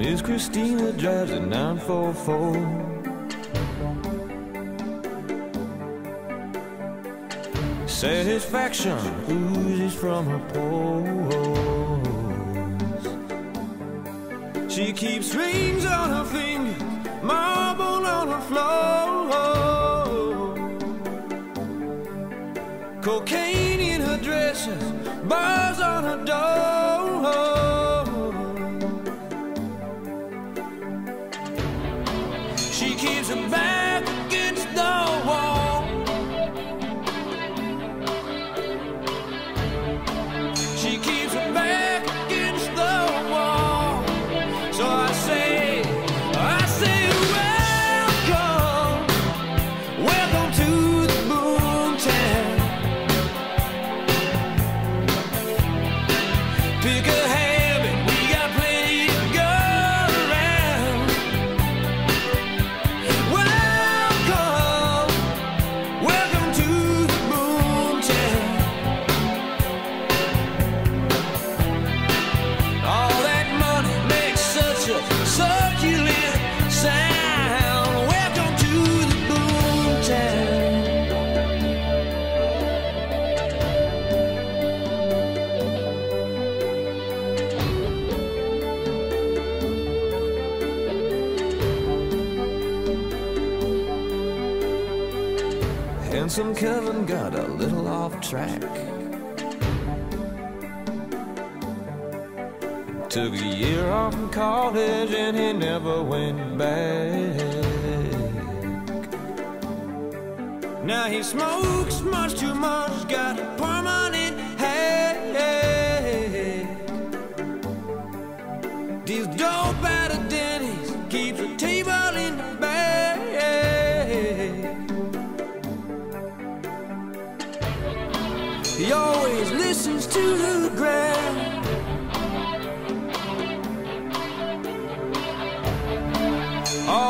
Christina drives a 944. Satisfaction oozes from her pores. She keeps rings on her fingers, marble on her floor. Cocaine in her dresses, bars on her door. Keeps her back against the wall. She keeps her back against the wall. So I say, I say, welcome, welcome to the boomtown. Pick a Handsome Kevin got a little off track. Took a year off from college and he never went back. Now he smokes much too much, got a permanent headache. Deals dope at a Denny's, keeps a He always listens to the ground. Oh.